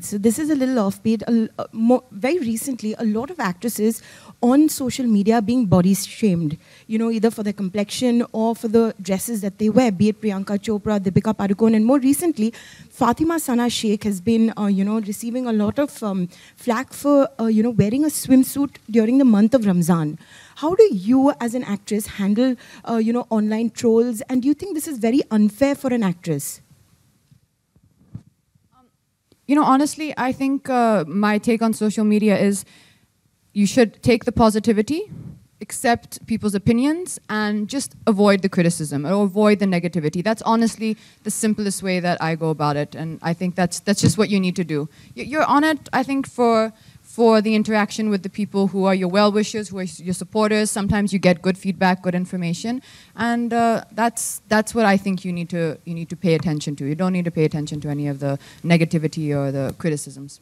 So this is a little offbeat. A, a, more, very recently, a lot of actresses on social media being body shamed. You know, either for their complexion or for the dresses that they wear. Be it Priyanka Chopra, Deepika Padukone, and more recently, Fatima Sana Sheikh has been, uh, you know, receiving a lot of um, flack for, uh, you know, wearing a swimsuit during the month of Ramzan. How do you, as an actress, handle, uh, you know, online trolls? And do you think this is very unfair for an actress? You know, honestly, I think uh, my take on social media is you should take the positivity, accept people's opinions, and just avoid the criticism or avoid the negativity. That's honestly the simplest way that I go about it, and I think that's that's just what you need to do. You're on it, I think, for for the interaction with the people who are your well-wishers, who are your supporters. Sometimes you get good feedback, good information, and uh, that's that's what I think you need to you need to pay attention to. You don't need to pay attention to any of the negativity or the criticisms.